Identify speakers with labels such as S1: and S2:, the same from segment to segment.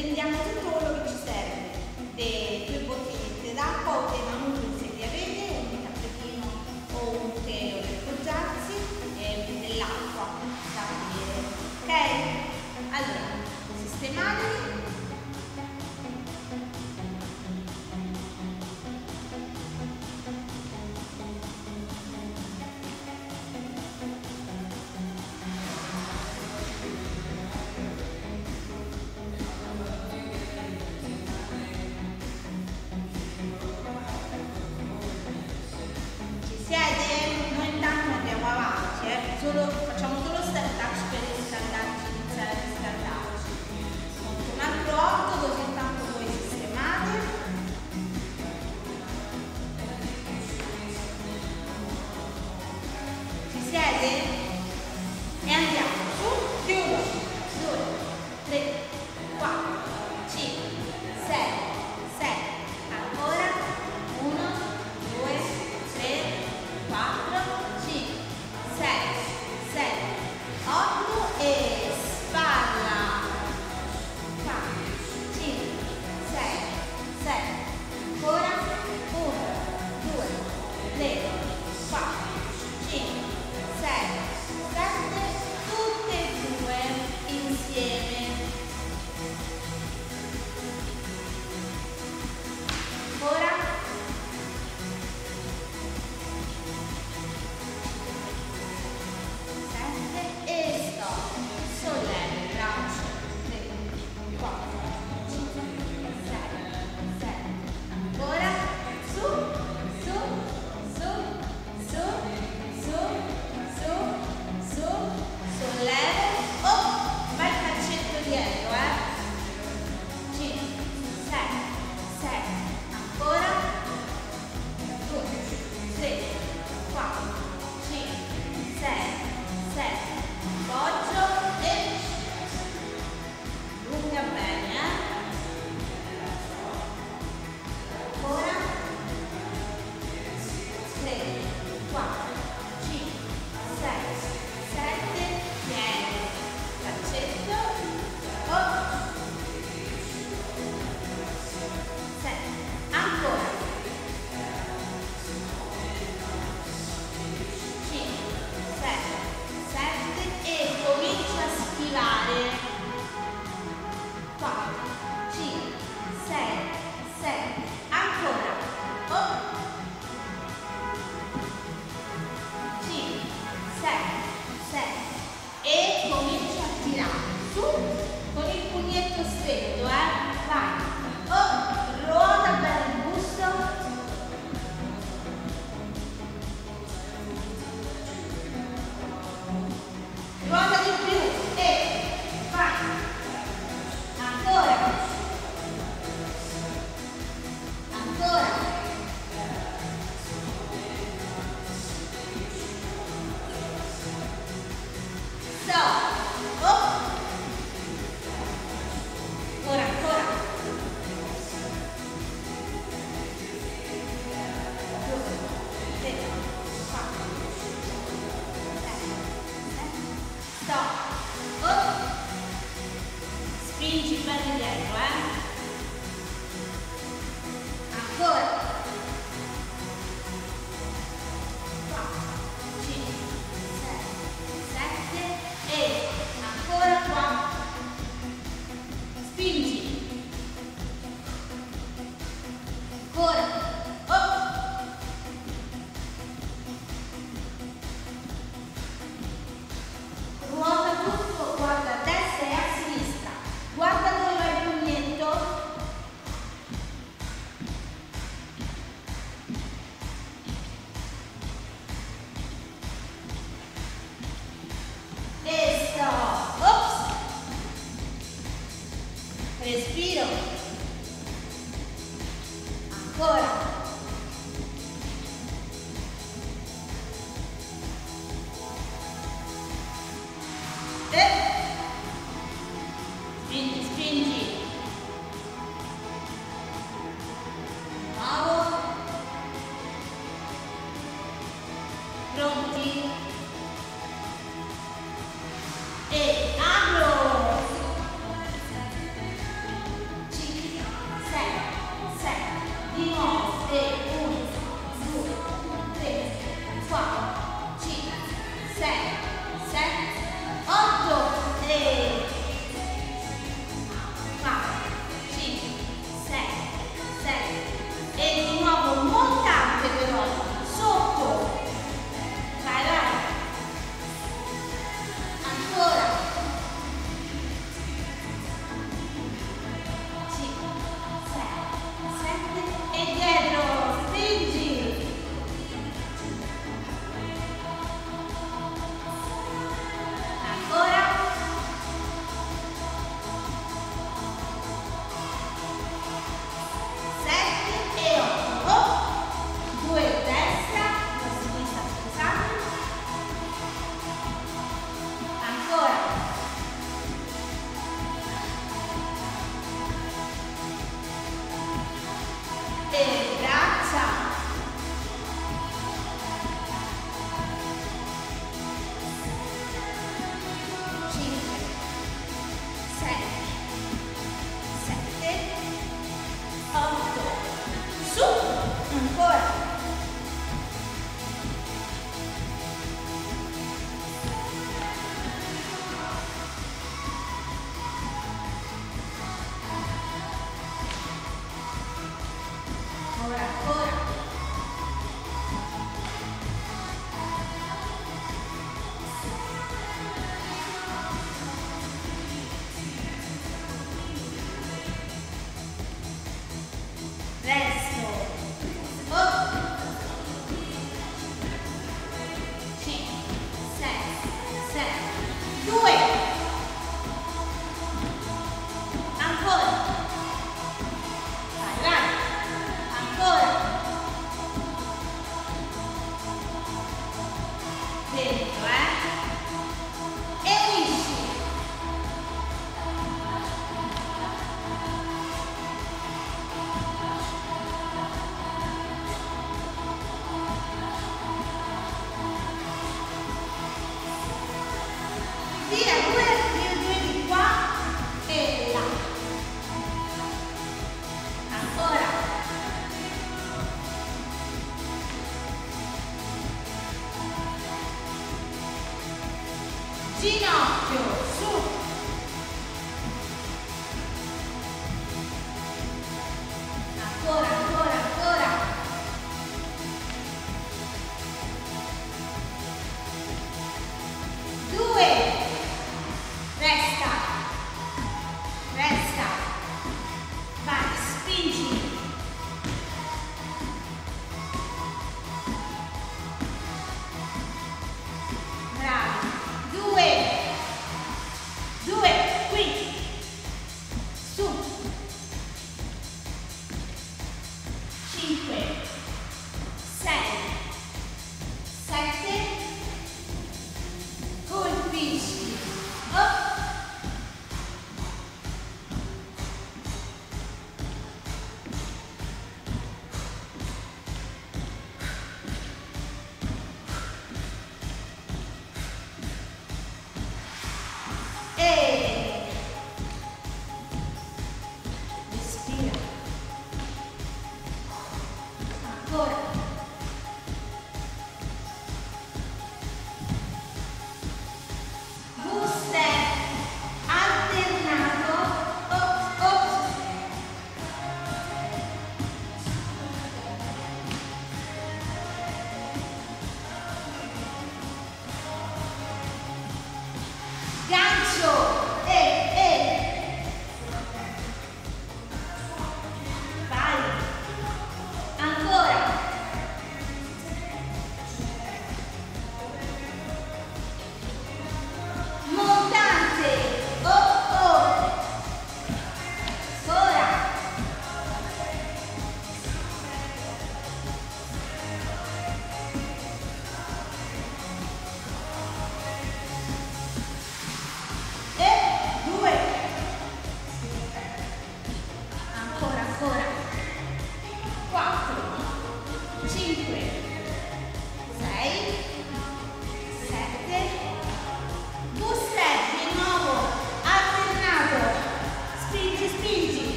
S1: prendiamo tutto quello che ci serve. Le due bottigliette d'acqua o tè manuto se li avete, un tappetino o un tè per poggiarsi e dell'acqua da bere. Ok? Allora, sistematevi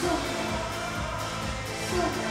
S1: そう。そう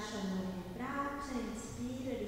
S1: Lascia andare le braccia, inspiro,